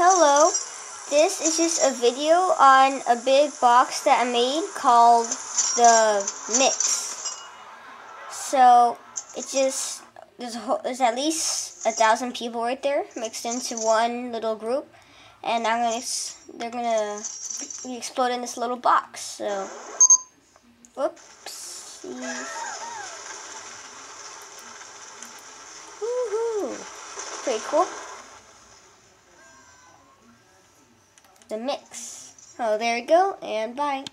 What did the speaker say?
Hello, this is just a video on a big box that I made called the Mix. So, it just, there's, whole, there's at least a thousand people right there mixed into one little group. And I'm gonna, they're gonna explode in this little box. So, whoops. Woohoo! Pretty cool. The mix. Oh, there we go, and bye.